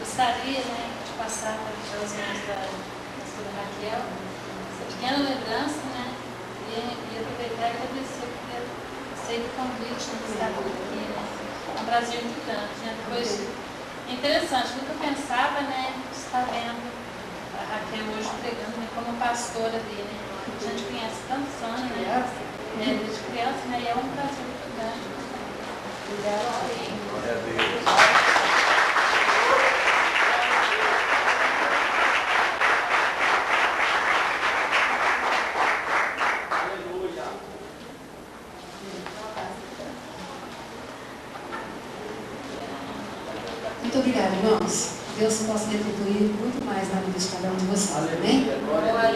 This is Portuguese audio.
Gostaria né, de passar para os anos da, da senhora Raquel essa pequena lembrança né, e, e aproveitar e agradecer por aceito o convite né, de estar aqui. Né, um Brasil muito grande. Né, depois, é interessante, nunca pensava né, estar vendo a Raquel hoje pregando né, como pastora dele. Né, a gente conhece tanto sonho né? É, desde criança, né? E é um prazer Glória a Deus. Muito obrigada, irmãos. Deus possa retribuir muito mais na vida de cada um de vocês. Amém? Aleluia.